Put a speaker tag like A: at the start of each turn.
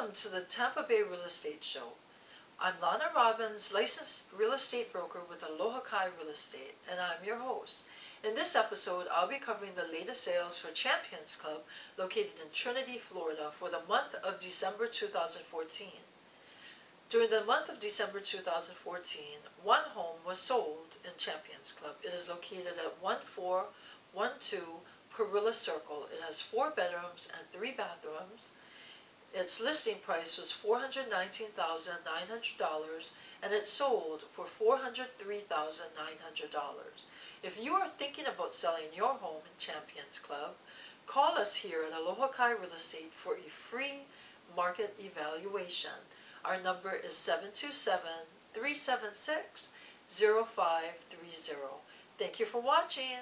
A: Welcome to the Tampa Bay Real Estate Show. I'm Lana Robbins, licensed real estate broker with Aloha Kai Real Estate, and I'm your host. In this episode, I'll be covering the latest sales for Champions Club located in Trinity, Florida for the month of December 2014. During the month of December 2014, one home was sold in Champions Club. It is located at 1412 Perilla Circle. It has four bedrooms and three bathrooms. Its listing price was $419,900 and it sold for $403,900. If you are thinking about selling your home in Champions Club, call us here at Aloha Kai Real Estate for a free market evaluation. Our number is 727-376-0530. Thank you for watching.